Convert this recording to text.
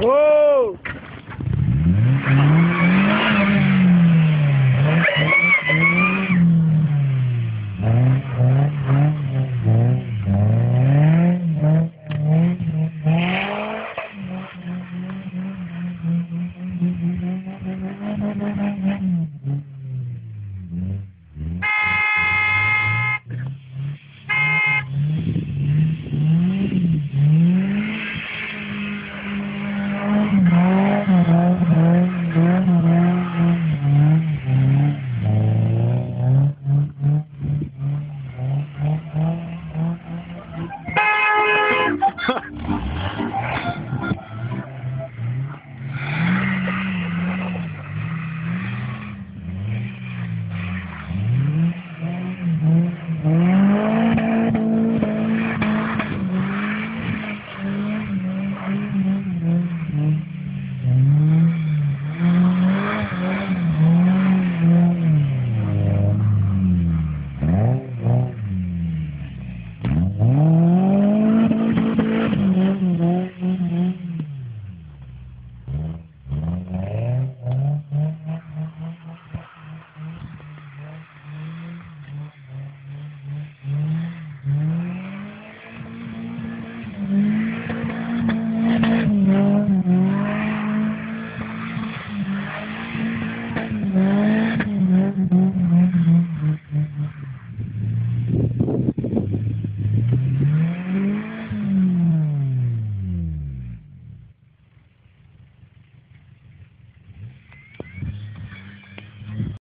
Whoa!